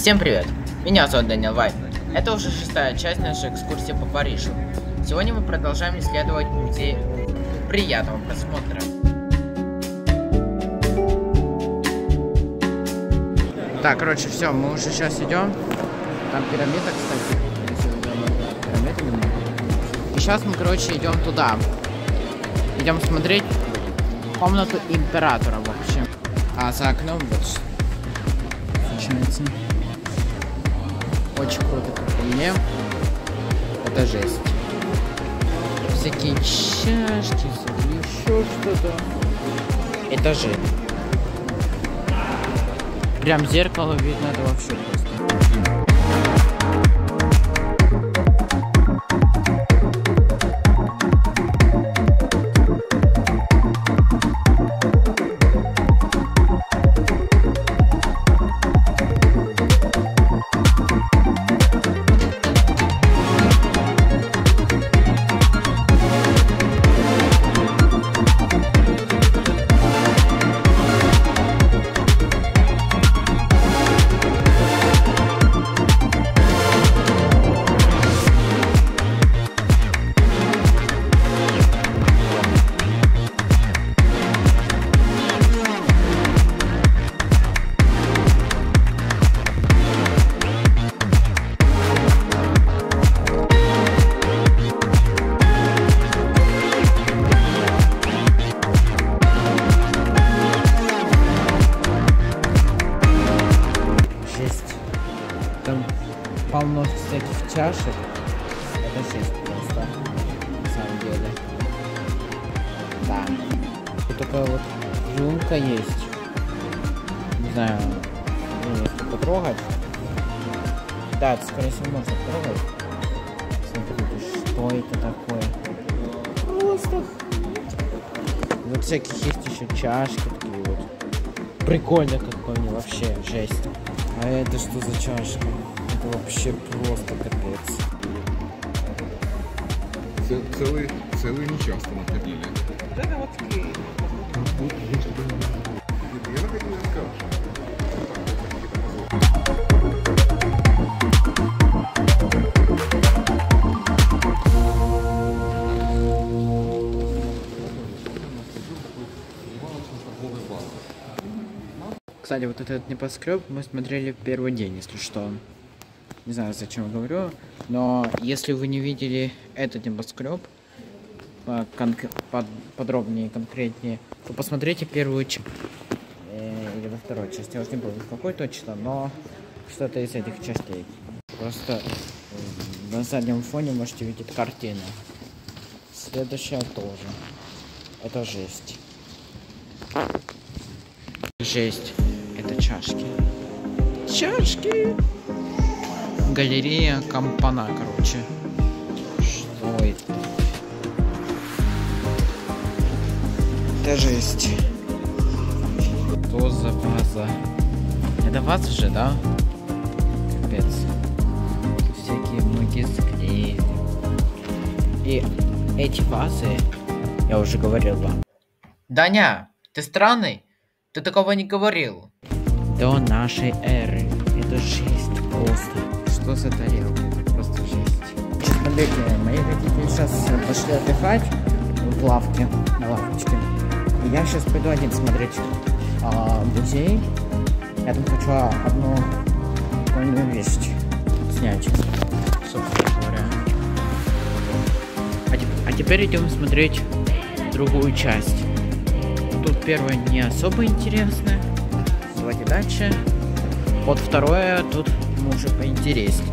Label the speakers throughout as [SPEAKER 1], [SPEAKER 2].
[SPEAKER 1] Всем привет! Меня зовут Данил Вайт. Это уже шестая часть нашей экскурсии по Парижу. Сегодня мы продолжаем исследовать музей. Приятного просмотра! Так, короче, все, мы уже сейчас идем. Там пирамида, кстати. Пирамида немного. И сейчас мы, короче, идем туда. Идем смотреть комнату императора, в общем. А за окном вот получается. Очень круто, как по мне. Это жесть. Всякие чашки, еще что-то. Это жесть. Прям зеркало видно, это вообще просто. Жесть. Там полно всяких чашек. Это жесть просто. На самом деле. Да. Тут такая вот рюмка есть. Не знаю, ну, если потрогать. Да, это, скорее всего, можно потрогать. Смотрите, что это такое? Просто. Вот всяких есть еще чашки такие вот. Прикольно, как по вообще, жесть. А это что за чашка? Это вообще просто капец.
[SPEAKER 2] Це, цілий, цілий не часто находили.
[SPEAKER 3] Это вот клей.
[SPEAKER 1] Кстати, вот этот небоскреб мы смотрели в первый день, если что. Не знаю, зачем говорю, но если вы не видели этот небоскреб по конк- под- подробнее, конкретнее, то посмотрите первую часть. Или во второй части, я уже не помню, какой точно, но что-то из этих частей. Просто э, на заднем фоне можете видеть картину. Следующая тоже. Это жесть. Жесть. Это чашки. Чашки! Галерея Компана, короче. Что это? Это жесть. Что за ваза? Это ваза же, да? Капец. Тут всякие многие И эти вазы, я уже говорил вам. Даня, ты странный? Ты такого не говорил. До нашей эры. Это жесть просто. Что за тарелка? Это просто жесть. Сейчас, смотрите, мои родители сейчас пошли отдыхать в лавке, на лавочке. И я сейчас пойду один смотреть а, музей. Я там хочу одну прикольную вещь снять. Собственно говоря. А, а теперь идем смотреть другую часть. Тут первое не особо интересно. Давайте дальше. Вот второе тут может поинтереснее.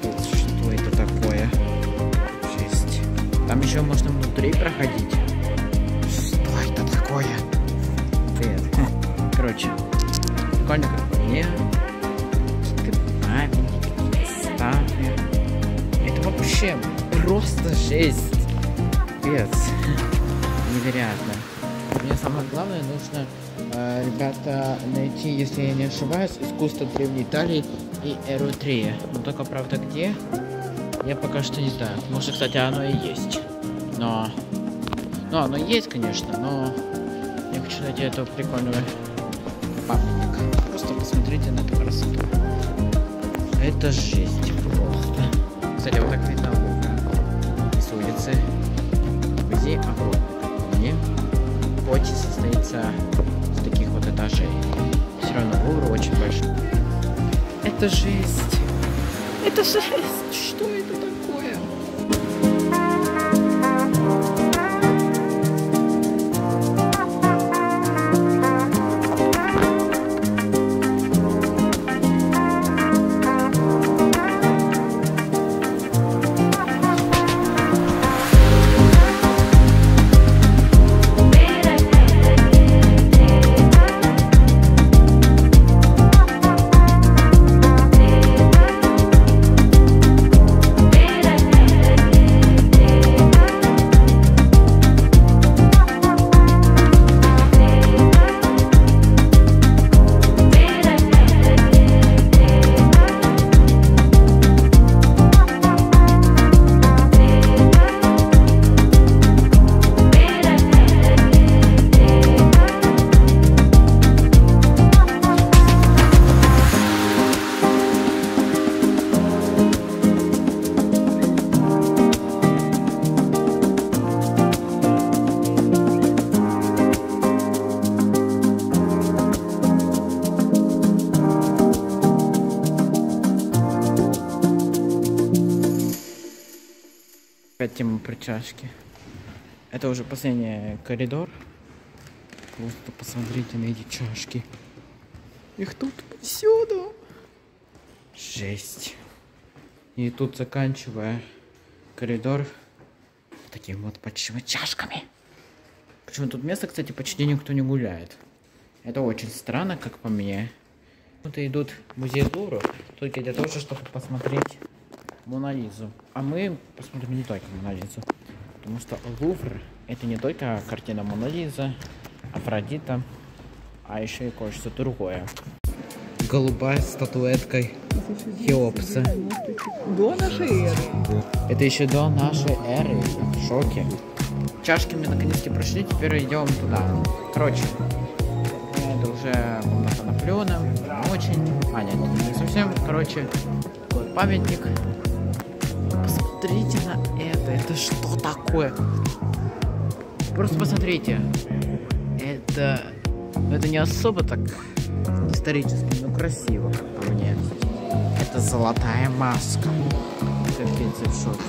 [SPEAKER 1] Капец, Что это такое? Жесть. Там еще можно внутри проходить. Что это такое? Привет. Короче, прикольно как мне. Это вообще просто жесть. Капец. Невероятно. Мне самое главное нужно, э, ребята, найти, если я не ошибаюсь, искусство Древней Италии и Эритрея. Но только правда где? Я пока что не знаю. Может, кстати, оно и есть. Но... Ну, оно есть, конечно, но... Я хочу Кстати, это прикольный памятник. Просто посмотрите на эту красоту. Это жесть просто. Кстати, вот так видно Лувр с улицы. Музей огромный. И состоится с таких вот этажей. Все равно Лувр очень большой. Это жесть. Это жесть. Что Опять тема причашки. Это уже последний коридор. Просто посмотрите на эти чашки. Их тут повсюду. Жесть. И тут заканчивая коридор такими вот почему чашками. Почему тут место, кстати, почти никто не гуляет. Это очень странно, как по мне. И идут музей Лувра, только для того, чтобы посмотреть Монолизу. А мы посмотрим не только Монолизу. Потому что Лувр это не только картина Монолиза, Афродита, а еще и кое-что другое. Голубая статуэтка Хеопса.
[SPEAKER 3] До нашей эры.
[SPEAKER 1] Это еще до нашей эры. В шоке. Чашки мы наконец-то прошли, теперь идем туда. Короче, это уже комната Наполеона. Не очень. А, нет, не совсем. Короче, такой памятник. Посмотрите на это. Это что такое? Просто посмотрите. Это... Это не особо так исторически, но красиво, как по мне. Это золотая маска. Капец, я в шоке.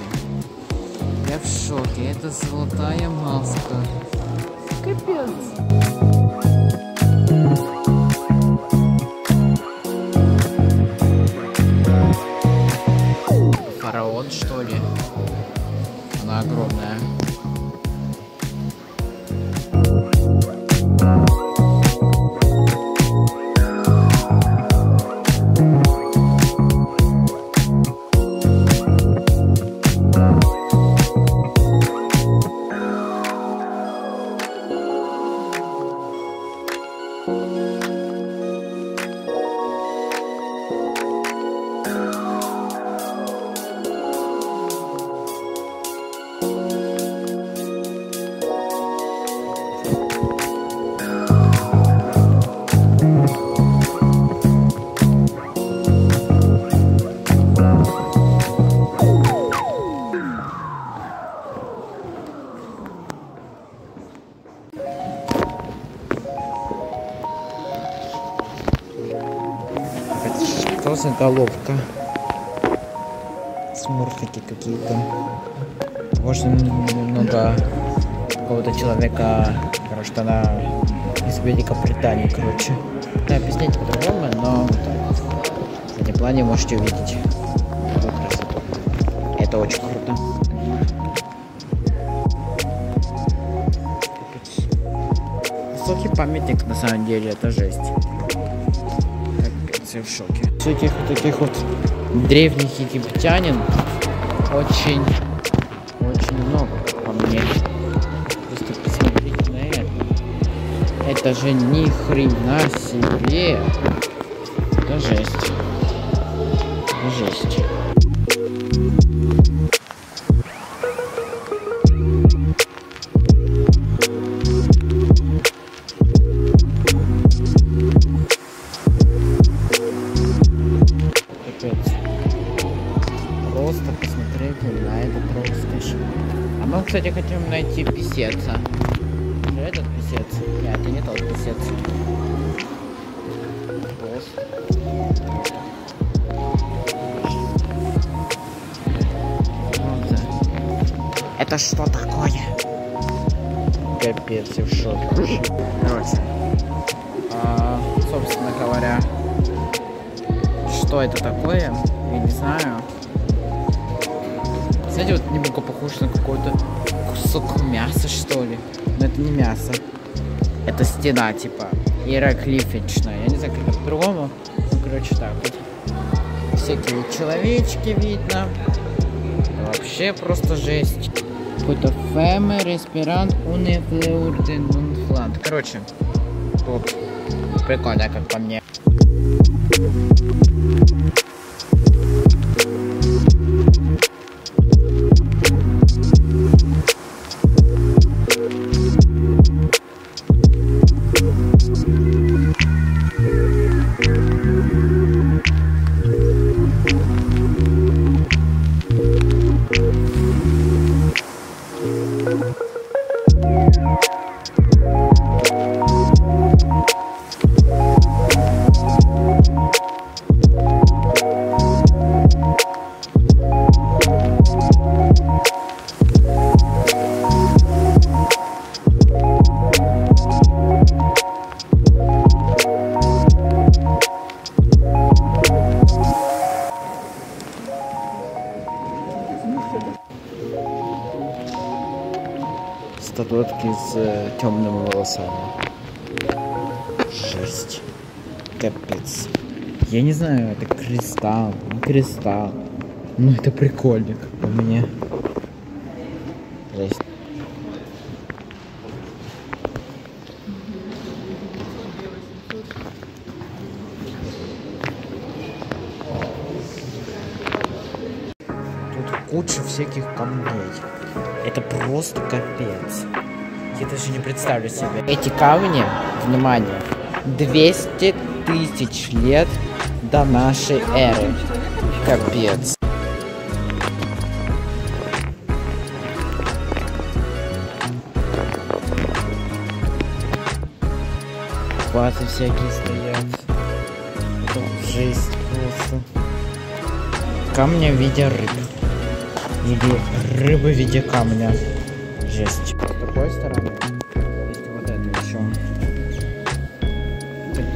[SPEAKER 1] Я в шоке. Это золотая маска. Капец. Что ли? Она огромная. Что за головка? Смурфики какие-то. Может, немного какого-то человека, короче, она из Великобритании, короче. Да, объяснять по-другому, но вот вот. В этом плане можете увидеть красоту. Это очень круто. Высокий памятник, на самом деле, это жесть. Капец, я в шоке. Всяких вот таких вот древних египтянин очень, очень много, по мне. Просто посмотрите на это. Это же ни хрена себе. Это жесть. Это жесть. посмотреть. Просто посмотреть на этот роскошь. А мы, кстати, хотим найти писеца. Же этот писец? Нет, это не тот писец. Просто. Это что такое? Капец, я в шоке. Короче. А, собственно говоря, что это такое, я не знаю. Знаете, вот немного похож на какой-то кусок мяса, что ли. Но это не мясо. Это стена, типа, иероглифичная. Я не знаю, как это по-другому. Ну, короче, так вот. Всякие человечки видно. Вообще просто жесть. Какой-то феме, респирант, унефлеурден. Короче, прикольно, как по мне. Статуэтки с темными волосами. Жесть. Капец. Я не знаю, это кристалл, не кристалл. Ну это прикольно, как по мне. Жесть. Тут куча всяких камней. Это просто капец. Я даже не представлю себе. Эти камни, внимание, 200 тысяч лет до нашей эры. Капец. Вазы всякие стоят. Это жесть просто. Камня в виде рыб. Или рыбы в виде камня. Жесть. С такой стороны есть вот это еще.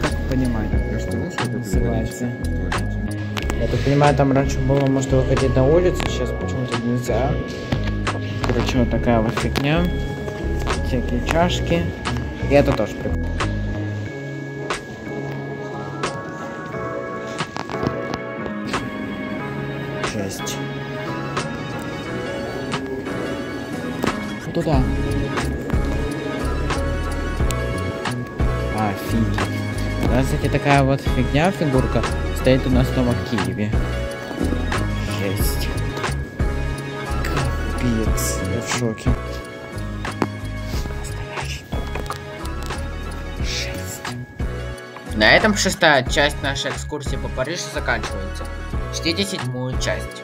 [SPEAKER 1] Как понимать?
[SPEAKER 2] Я что, что это
[SPEAKER 1] Называется. Я так понимаю, там раньше было, может, выходить на улицу, сейчас почему-то нельзя. Короче, вот такая вот фигня. Всякие чашки. И это тоже прикольно. Жесть. Туда. Офигеть. Да, кстати, такая вот фигня, фигурка, стоит у нас дома в Киеве. Жесть. Капец, я в шоке. На этом шестая часть нашей экскурсии по Парижу заканчивается. Ждите седьмую часть.